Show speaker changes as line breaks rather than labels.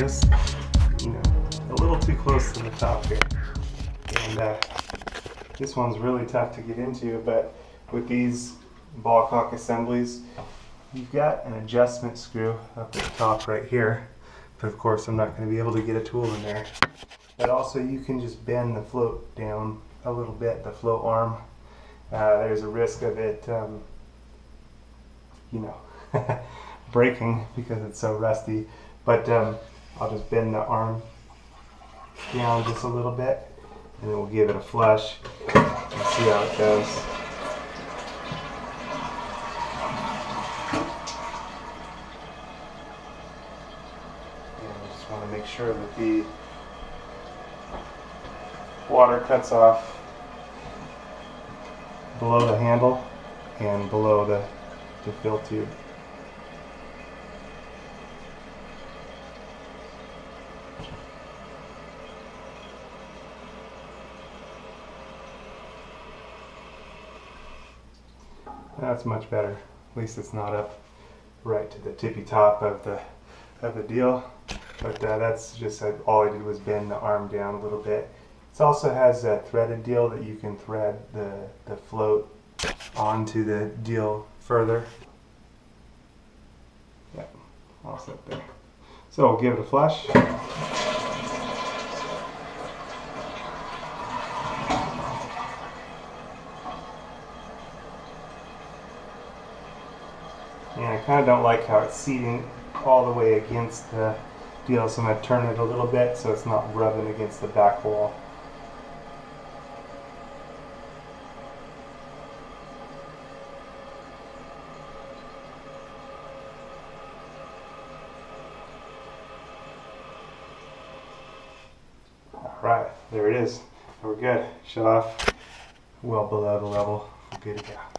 just, you know, a little too close to the top here. And uh, this one's really tough to get into, but with these ball cock assemblies, you've got an adjustment screw up at the top right here. But of course, I'm not going to be able to get a tool in there. But also, you can just bend the float down a little bit, the float arm. Uh, there's a risk of it, um, you know, breaking because it's so rusty. But um, I'll just bend the arm down just a little bit and then we'll give it a flush and see how it goes. And I just want to make sure that the water cuts off below the handle and below the, the fill tube. That's much better. At least it's not up right to the tippy top of the of the deal. But uh, that's just uh, all I did was bend the arm down a little bit. It also has a threaded deal that you can thread the, the float onto the deal further. Yep, all set there. So we'll give it a flush. And I kind of don't like how it's seating all the way against the deal, so I'm going to turn it a little bit so it's not rubbing against the back wall. Alright, there it is. We're good. Shut off well below the level. Good to go.